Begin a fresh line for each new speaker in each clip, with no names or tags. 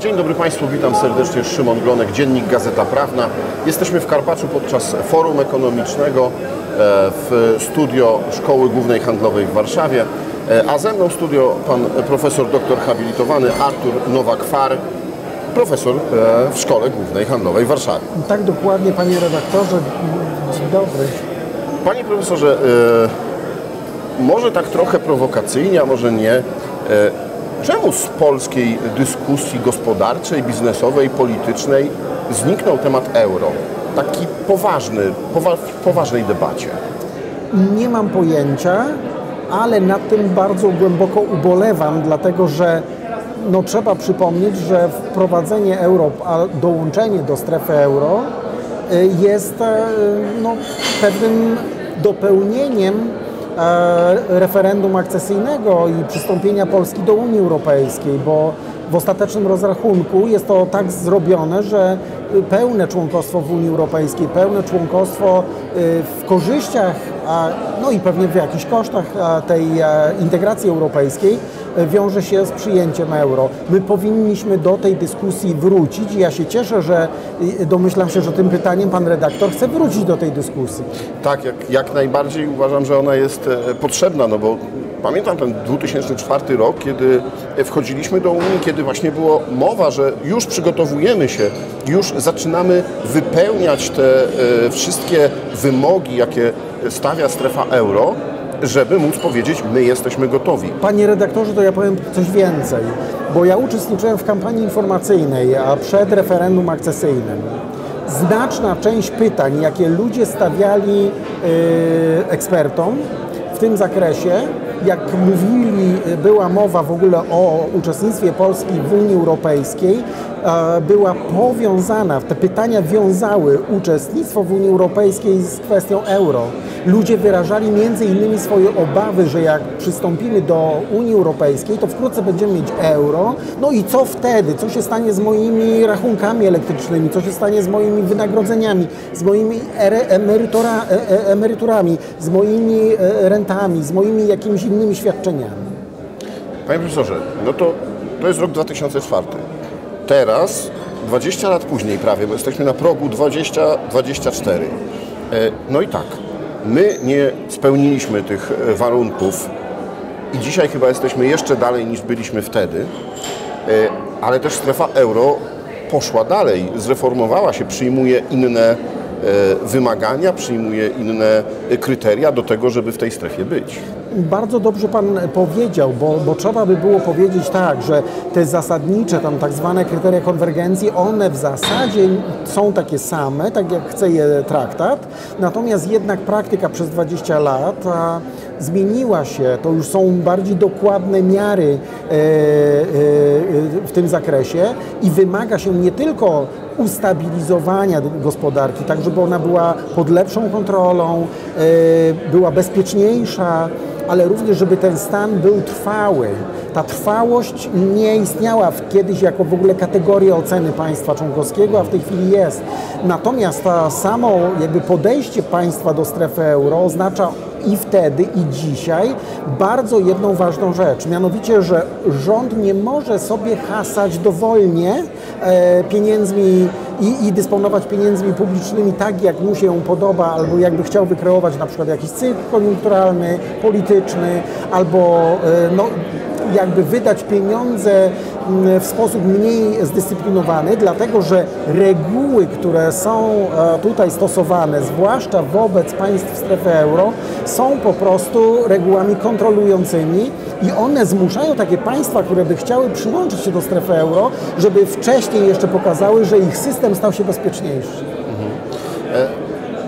Dzień dobry Państwu, witam serdecznie. Szymon Glonek, Dziennik Gazeta Prawna. Jesteśmy w Karpaczu podczas forum ekonomicznego e, w studio Szkoły Głównej Handlowej w Warszawie. E, A ze mną w studio pan profesor doktor habilitowany Artur Nowak-Far, profesor e, w Szkole Głównej Handlowej w Warszawie.
Tak dokładnie, panie redaktorze. Dzień dobry.
Panie profesorze, może tak trochę prowokacyjnie, a może nie, czemu z polskiej dyskusji gospodarczej, biznesowej, politycznej zniknął temat euro? Taki poważny, powa poważnej debacie.
Nie mam pojęcia, ale nad tym bardzo głęboko ubolewam, dlatego że no, trzeba przypomnieć, że wprowadzenie euro, a dołączenie do strefy euro y, jest e, no, pewnym dopełnieniem referendum akcesyjnego i przystąpienia Polski do Unii Europejskiej, bo w ostatecznym rozrachunku jest to tak zrobione, że pełne członkostwo w Unii Europejskiej, pełne członkostwo y, w korzyściach, no i pewnie w jakichś kosztach tej e, integracji europejskiej e, wiąże się z przyjęciem euro. My powinniśmy do tej dyskusji wrócić i ja się cieszę, że y, domyślam się, że tym pytaniem pan redaktor chce wrócić do tej dyskusji.
Tak, jak, jak najbardziej uważam, że ona jest e, potrzebna, no bo pamiętam ten 2004 rok, kiedy wchodziliśmy do Unii, kiedy właśnie było mowa, że już przygotowujemy się, już zaczynamy wypełniać te e, wszystkie wymogi, jakie stawia strefa euro, żeby móc powiedzieć, my jesteśmy gotowi.
Panie redaktorze, to ja powiem coś więcej, bo ja uczestniczyłem w kampanii informacyjnej, a przed referendum akcesyjnym. Znaczna część pytań, jakie ludzie stawiali yy, ekspertom w tym zakresie, jak mówili, była mowa w ogóle o uczestnictwie Polski w Unii Europejskiej, była powiązana, te pytania wiązały uczestnictwo w Unii Europejskiej z kwestią euro. Ludzie wyrażali między innymi swoje obawy, że jak przystąpimy do Unii Europejskiej, to wkrótce będziemy mieć euro. No i co wtedy? Co się stanie z moimi rachunkami elektrycznymi? Co się stanie z moimi wynagrodzeniami? Z moimi e- e- emeryturami? Z moimi e, rentami? Z moimi jakimiś innymi świadczeniami?
Panie profesorze, no to, to jest rok 2004. Teraz, 20 lat później prawie, bo jesteśmy na progu 2024. E, No i tak, my nie spełniliśmy tych e, warunków i dzisiaj chyba jesteśmy jeszcze dalej niż byliśmy wtedy, E, ale też strefa euro poszła dalej, zreformowała się, przyjmuje inne wymagania, przyjmuje inne e, kryteria do tego, żeby w tej strefie być.
Bardzo dobrze Pan powiedział, bo, bo trzeba by było powiedzieć tak, że te zasadnicze, tam tak zwane kryteria konwergencji, one w zasadzie są takie same, tak jak chce je traktat, natomiast jednak praktyka przez 20 lat zmieniła się, to już są bardziej dokładne miary e, e, w tym zakresie i wymaga się nie tylko ustabilizowania gospodarki, tak żeby ona była pod lepszą kontrolą, e, była bezpieczniejsza, ale również, żeby ten stan był trwały. Ta trwałość nie istniała kiedyś jako w ogóle kategoria oceny państwa członkowskiego, a w tej chwili jest. Natomiast to samo jakby podejście państwa do strefy euro oznacza i wtedy, i dzisiaj bardzo jedną ważną rzecz, mianowicie, że rząd nie może sobie hasać dowolnie e, pieniędzmi i, i dysponować pieniędzmi publicznymi tak, jak mu się podoba, albo jakby chciał wykreować na przykład jakiś cykl koniunkturalny, polityczny, albo e, no, jakby wydać pieniądze mm, w sposób mniej zdyscyplinowany, dlatego że reguły, które są e, tutaj stosowane, zwłaszcza wobec państw strefy euro, są po prostu regułami kontrolującymi i one zmuszają takie państwa, które by chciały przyłączyć się do strefy euro, żeby wcześniej jeszcze pokazały, że ich system stał się bezpieczniejszy.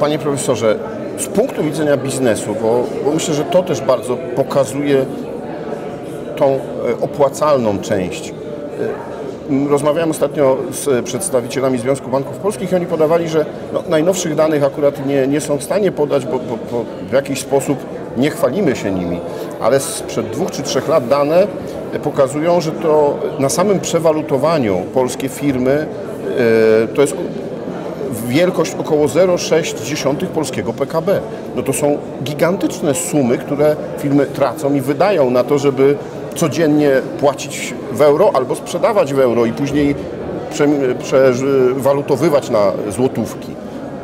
Panie profesorze, z punktu widzenia biznesu, bo, bo myślę, że to też bardzo pokazuje tą e, opłacalną część. E, Rozmawiałem ostatnio z przedstawicielami Związku Banków Polskich i oni podawali, że no, najnowszych danych akurat nie, nie są w stanie podać, bo, bo, bo w jakiś sposób nie chwalimy się nimi, ale sprzed dwóch czy trzech lat dane e, pokazują, że to na samym przewalutowaniu polskie firmy to jest wielkość około 0,6 polskiego PKB. No to są gigantyczne sumy, które firmy tracą i wydają na to, żeby codziennie płacić w euro albo sprzedawać w euro i później przewalutowywać na złotówki.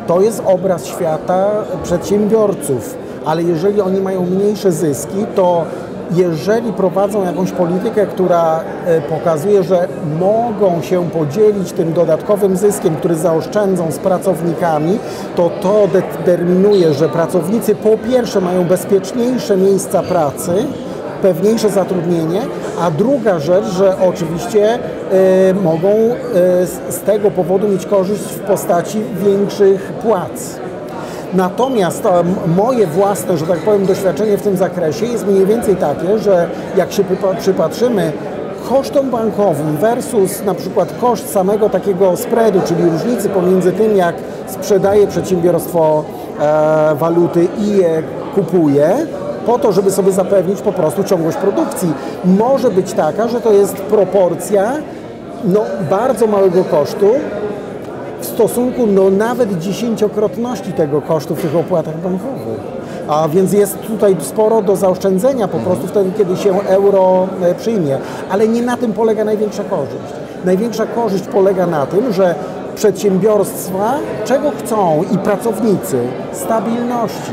To jest obraz świata przedsiębiorców, ale jeżeli oni mają mniejsze zyski, to jeżeli prowadzą jakąś politykę, która e, pokazuje, że mogą się podzielić tym dodatkowym zyskiem, który zaoszczędzą z pracownikami, to to determinuje, że pracownicy po pierwsze mają bezpieczniejsze miejsca pracy, pewniejsze zatrudnienie, a druga rzecz, że oczywiście y, mogą y, z tego powodu mieć korzyść w postaci większych płac. Natomiast moje własne, że tak powiem, doświadczenie w tym zakresie jest mniej więcej takie, że jak się przypatrzymy kosztom bankowym versus na przykład koszt samego takiego spreadu, czyli różnicy pomiędzy tym, jak sprzedaje przedsiębiorstwo e, waluty i je kupuje, po to, żeby sobie zapewnić po prostu ciągłość produkcji. Może być taka, że to jest proporcja no, bardzo małego kosztu w stosunku no, nawet dziesięciokrotności tego kosztu w tych opłatach bankowych. A więc jest tutaj sporo do zaoszczędzenia po prostu wtedy, kiedy się euro e, przyjmie. Ale nie na tym polega największa korzyść. Największa korzyść polega na tym, że przedsiębiorstwa czego chcą i pracownicy stabilności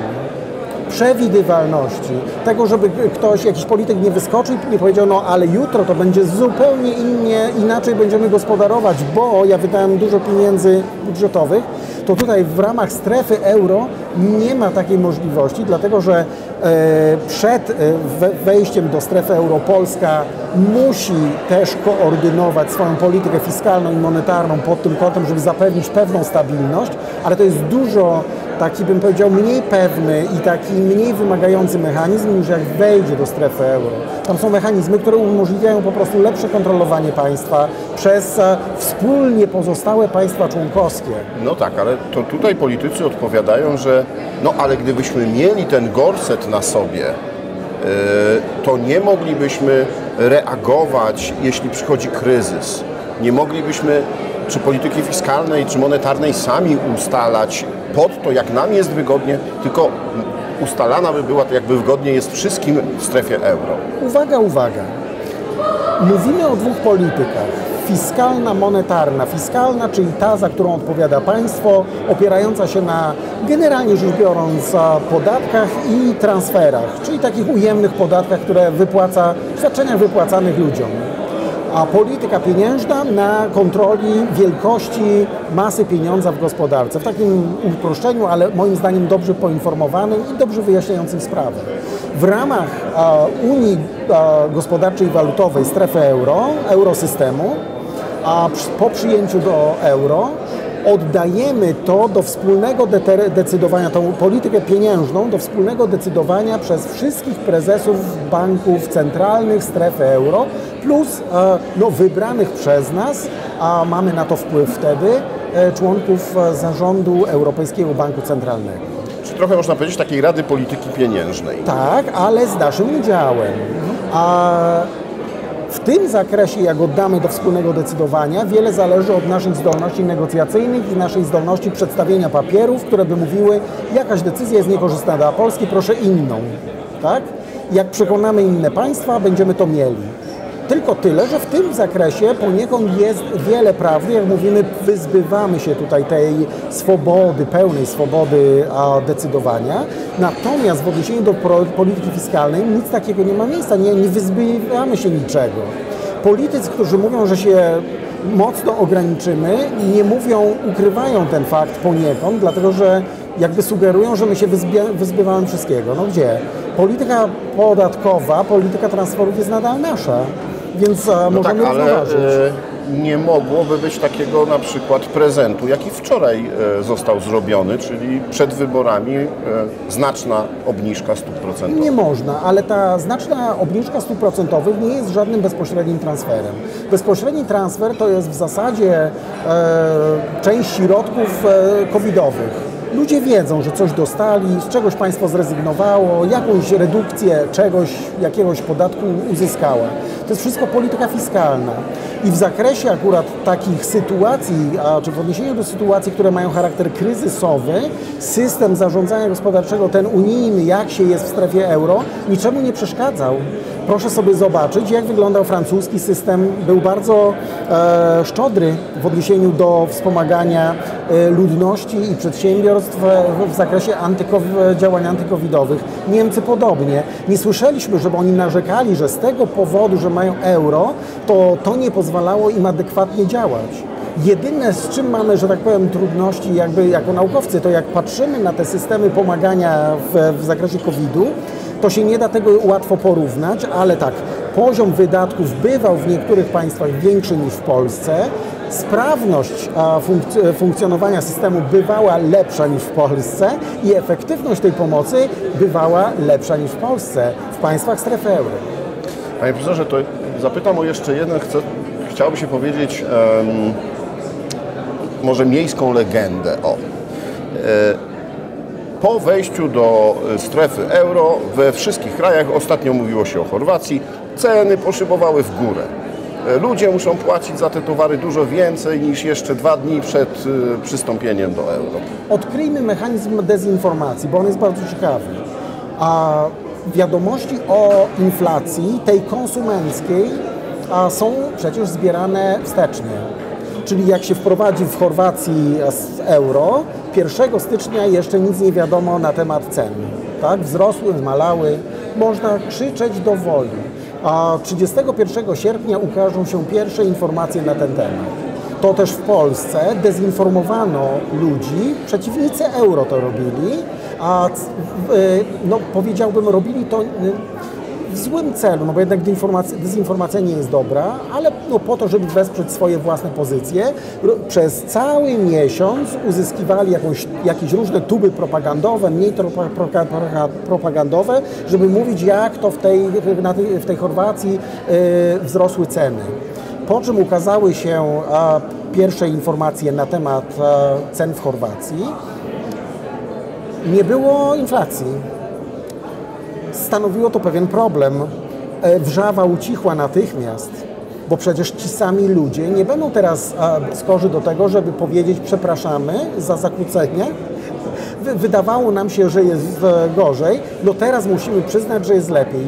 przewidywalności, tego, żeby ktoś, jakiś polityk nie wyskoczył i nie powiedział, no ale jutro to będzie zupełnie innie, inaczej będziemy gospodarować, bo ja wydałem dużo pieniędzy budżetowych, to tutaj w ramach strefy euro nie ma takiej możliwości, dlatego że e, przed e, wejściem do strefy euro Polska musi też koordynować swoją politykę fiskalną i monetarną pod tym kątem, żeby zapewnić pewną stabilność, ale to jest dużo taki bym powiedział mniej pewny i taki mniej wymagający mechanizm niż jak wejdzie do strefy euro. Tam są mechanizmy, które umożliwiają po prostu lepsze kontrolowanie państwa przez e, wspólnie pozostałe państwa członkowskie.
No tak, ale to tutaj politycy odpowiadają, że no ale gdybyśmy mieli ten gorset na sobie, e, to nie moglibyśmy reagować, jeśli przychodzi kryzys. Nie moglibyśmy czy polityki fiskalnej, czy monetarnej sami ustalać pod to, jak nam jest wygodnie, tylko ustalana by była to, jakby wygodnie jest wszystkim w strefie euro.
Uwaga, uwaga. Mówimy o dwóch politykach. Fiskalna, monetarna. Fiskalna, czyli ta, za którą odpowiada państwo, opierająca się na, generalnie rzecz biorąc, podatkach i transferach, czyli takich ujemnych podatkach, które wypłaca, świadczeniach wypłacanych ludziom a polityka pieniężna na kontroli wielkości masy pieniądza w gospodarce. W takim uproszczeniu, ale moim zdaniem dobrze poinformowanym i dobrze wyjaśniającym sprawę. W ramach Unii Gospodarczej i Walutowej strefy euro, eurosystemu, a po przyjęciu do euro oddajemy to do wspólnego decydowania, tą politykę pieniężną do wspólnego decydowania przez wszystkich prezesów banków centralnych strefy euro, plus e, no, wybranych przez nas, a mamy na to wpływ wtedy, e, członków e, zarządu Europejskiego Banku Centralnego.
Czy trochę można powiedzieć takiej Rady Polityki Pieniężnej?
Tak, ale z naszym udziałem. A w tym zakresie, jak oddamy do wspólnego decydowania, wiele zależy od naszych zdolności negocjacyjnych i naszej zdolności przedstawienia papierów, które by mówiły, jakaś decyzja jest niekorzystna dla Polski, proszę inną. Tak? Jak przekonamy inne państwa, będziemy to mieli. Tylko tyle, że w tym zakresie poniekąd jest wiele prawdy, jak mówimy, wyzbywamy się tutaj tej swobody, pełnej swobody decydowania. Natomiast w odniesieniu do polityki fiskalnej nic takiego nie ma miejsca, nie, nie wyzbywamy się niczego. Politycy, którzy mówią, że się mocno ograniczymy, nie mówią, ukrywają ten fakt poniekąd, dlatego że jakby sugerują, że my się wyzbywamy wszystkiego. No gdzie? Polityka podatkowa, polityka transferów jest nadal nasza więc no możemy tak, ale e,
nie mogłoby być takiego na przykład prezentu, jaki wczoraj e, został zrobiony, czyli przed wyborami e, znaczna obniżka stóp procentowych.
Nie można, ale ta znaczna obniżka stóp procentowych nie jest żadnym bezpośrednim transferem. Bezpośredni transfer to jest w zasadzie część środków covidowych. Ludzie wiedzą, że coś dostali, z czegoś państwo zrezygnowało, jakąś redukcję czegoś, jakiegoś podatku uzyskało. To jest wszystko polityka fiskalna. I w zakresie akurat takich sytuacji, a czy w odniesieniu do sytuacji, które mają charakter kryzysowy, system zarządzania gospodarczego, ten unijny, jak się jest w strefie euro, niczemu nie przeszkadzał. Proszę sobie zobaczyć, jak wyglądał francuski system. Był bardzo e, szczodry w odniesieniu do wspomagania ludności i przedsiębiorstw w, w zakresie antykow, działań antykowidowych. Niemcy podobnie. Nie słyszeliśmy, żeby oni narzekali, że z tego powodu, że mają euro, to to nie pozwalało im adekwatnie działać. Jedyne, z czym mamy, że tak powiem, trudności jakby jako naukowcy, to jak patrzymy na te systemy pomagania w, w zakresie COVID-u, to się nie da tego łatwo porównać, ale tak, poziom wydatków bywał w niektórych państwach większy niż w Polsce, sprawność funkc funkcjonowania systemu bywała lepsza niż w Polsce i efektywność tej pomocy bywała lepsza niż w Polsce, w państwach strefy euro.
Panie profesorze, to zapytam o jeszcze jeden, chcę, chciałoby się powiedzieć um, może miejską legendę. O. E, po wejściu do strefy euro we wszystkich krajach, ostatnio mówiło się o Chorwacji, ceny poszybowały w górę. E, ludzie muszą płacić za te towary dużo więcej niż jeszcze dwa dni przed e, przystąpieniem do euro.
Odkryjmy mechanizm dezinformacji, bo on jest bardzo ciekawy. A wiadomości o inflacji, tej konsumenckiej, a są przecież zbierane wstecznie. Czyli jak się wprowadzi w Chorwacji euro, 1 stycznia jeszcze nic nie wiadomo na temat cen. Tak? Wzrosły, zmalały, można krzyczeć do woli. A 31 sierpnia ukażą się pierwsze informacje na ten temat. To też w Polsce dezinformowano ludzi, przeciwnicy euro to robili, a no, powiedziałbym, robili to w złym celu, no bo jednak dezinformacja nie jest dobra, ale no po to, żeby wesprzeć swoje własne pozycje, przez cały miesiąc uzyskiwali jakąś, jakieś różne tuby propagandowe, mniej propagandowe, żeby mówić, jak to w tej, w tej Chorwacji yy, wzrosły ceny. Po czym ukazały się a, pierwsze informacje na temat a, cen w Chorwacji, nie było inflacji stanowiło to pewien problem. E, wrzawa ucichła natychmiast, bo przecież ci sami ludzie nie będą teraz skorzy do tego, żeby powiedzieć przepraszamy za zakłócenie. Wydawało nam się, że jest e, gorzej, no teraz musimy przyznać, że jest lepiej.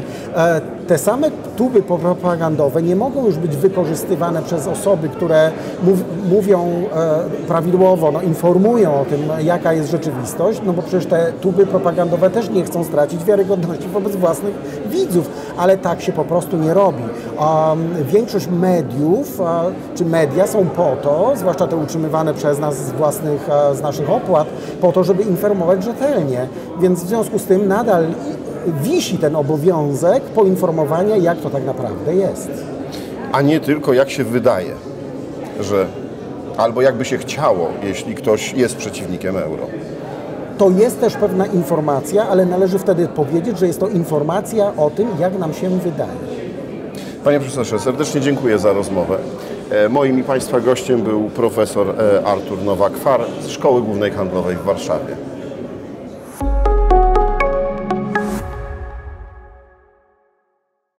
E, te same tuby propagandowe nie mogą już być wykorzystywane przez osoby, które mów, mówią e, prawidłowo, no, informują o tym, jaka jest rzeczywistość, no bo przecież te tuby propagandowe też nie chcą stracić wiarygodności wobec własnych widzów, ale tak się po prostu nie robi. Um, większość mediów, czy media są po to, zwłaszcza te utrzymywane przez nas z własnych, uh, z naszych opłat, po to, żeby informować rzetelnie. Więc w związku z tym nadal wisi ten obowiązek poinformowania, jak to tak naprawdę jest.
A nie tylko jak się wydaje, że albo jakby się chciało, jeśli ktoś jest przeciwnikiem euro.
To jest też pewna informacja, ale należy wtedy powiedzieć, że jest to informacja o tym, jak nam się wydaje.
Panie profesorze, serdecznie dziękuję za rozmowę. E, moim i Państwa gościem był profesor e, Artur Nowak-Far z Szkoły Głównej Handlowej w Warszawie.